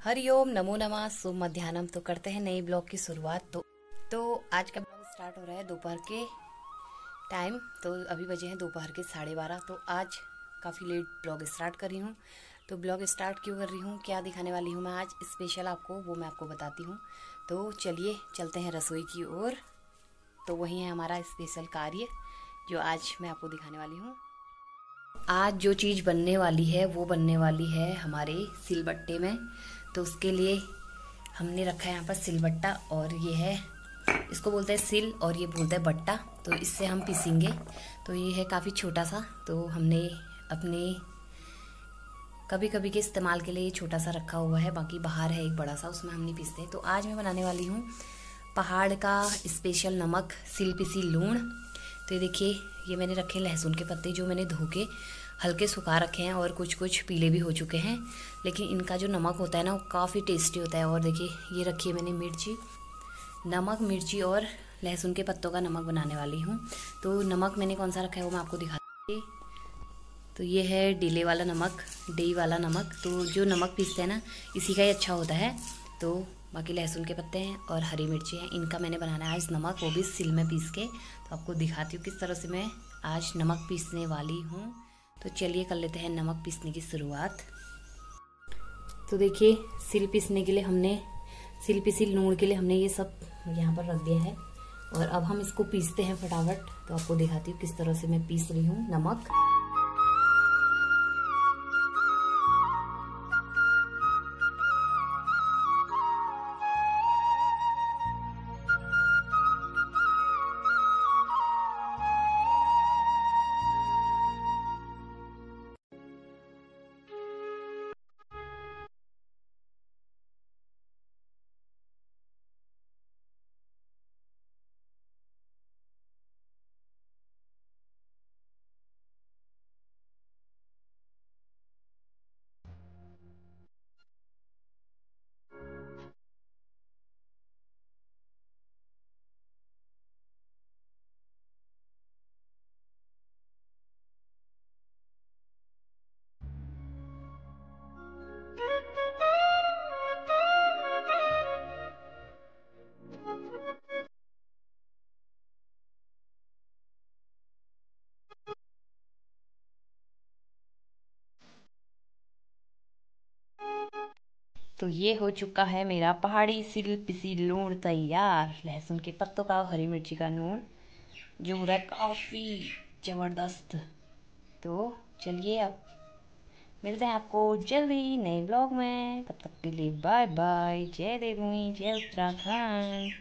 हरिओम नमो नमः। शुभ मध्यान्ह तो करते हैं नई ब्लॉग की शुरुआत। तो तो आज का ब्लॉग स्टार्ट हो रहा है दोपहर के टाइम तो अभी बजे हैं दोपहर के साढ़े बारह। तो आज काफ़ी लेट ब्लॉग स्टार्ट कर रही हूँ। तो ब्लॉग स्टार्ट क्यों कर रही हूँ? क्या दिखाने वाली हूँ मैं आज? स्पेशल आपको, वो मैं आपको बताती हूँ। तो चलिए, चलते हैं रसोई की ओर। तो वही है हमारा स्पेशल कार्य, जो आज मैं आपको दिखाने वाली हूँ। आज जो चीज़ बनने वाली है, वो बनने वाली है हमारे सिलबट्टे में। तो उसके लिए हमने रखा है यहाँ पर सिलबट्टा और ये है, इसको बोलते हैं सिल और ये बोलते हैं बट्टा। तो इससे हम पीसेंगे। तो ये है काफ़ी छोटा सा तो हमने अपने कभी कभी के इस्तेमाल के लिए ये छोटा सा रखा हुआ है, बाकी बाहर है एक बड़ा सा, उसमें हम नहीं पीसते। तो आज मैं बनाने वाली हूँ पहाड़ का स्पेशल नमक, सिल पिसी लूण। तो ये देखिए, ये मैंने रखे लहसुन के पत्ते जो मैंने धो के हल्के सुखा रखे हैं और कुछ कुछ पीले भी हो चुके हैं। लेकिन इनका जो नमक होता है ना, वो काफ़ी टेस्टी होता है। और देखिए, ये रखी है मैंने मिर्ची। नमक, मिर्ची और लहसुन के पत्तों का नमक बनाने वाली हूँ। तो नमक मैंने कौन सा रखा है वो मैं आपको दिखा तो ये है डीले वाला नमक, डी वाला नमक। तो जो नमक पीसते हैं ना, इसी का ही अच्छा होता है। तो बाकी लहसुन के पत्ते हैं और हरी मिर्ची हैं। इनका मैंने बनाना है आज नमक, वो भी सिल में पीस के। तो आपको दिखाती हूँ किस तरह से मैं आज नमक पीसने वाली हूँ। तो चलिए कर लेते हैं नमक पीसने की शुरुआत। तो देखिए, सिल पीसने के लिए हमने, सिल पीसी लूण के लिए हमने ये सब यहाँ पर रख दिया है। और अब हम इसको पीसते हैं फटाफट। तो आपको दिखाती हूँ किस तरह से मैं पीस रही हूँ नमक। तो ये हो चुका है मेरा पहाड़ी सिल पिसी लूण तैयार। लहसुन के पत्तों का हरी मिर्ची का नून जो हो रहा है काफ़ी ज़बरदस्त। तो चलिए अब मिलते हैं आपको जल्दी नए ब्लॉग में। तब तक के लिए बाय बाय। जय देवी, जय उत्तराखंड।